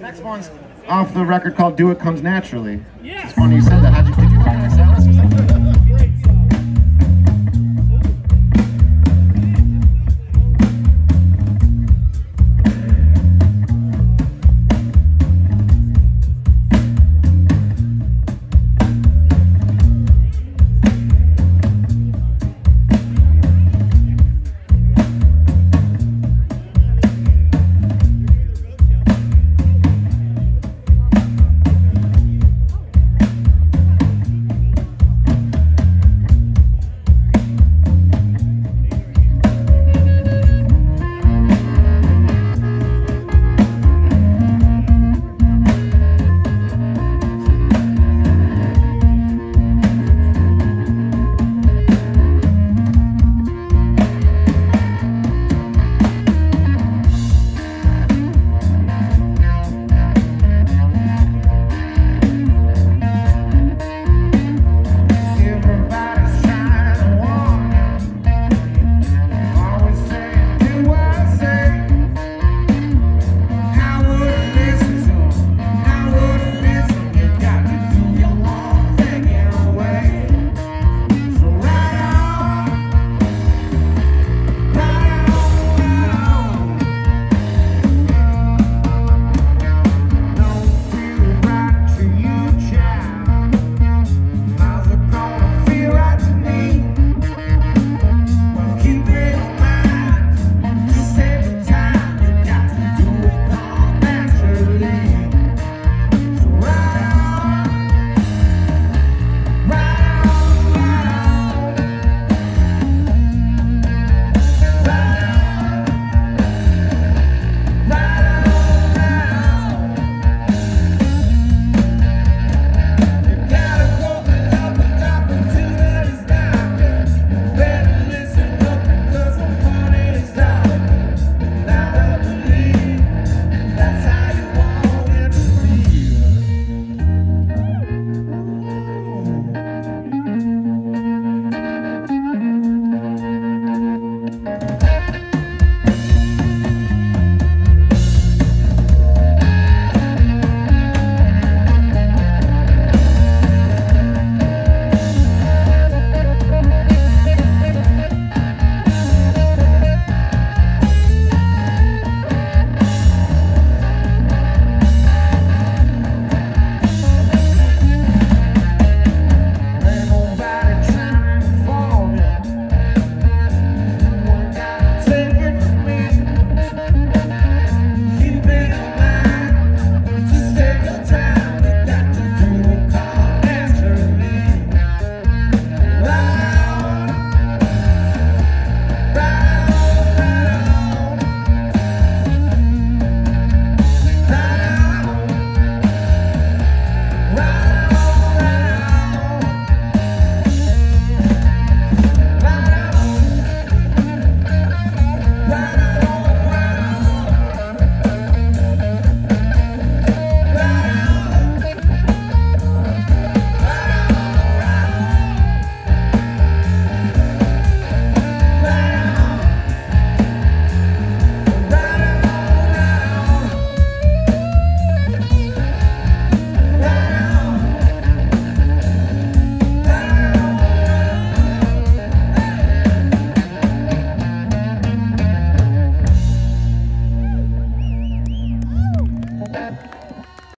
Next one's off the record called Do It Comes Naturally. Yeah. It's funny you said that. How'd you Yeah.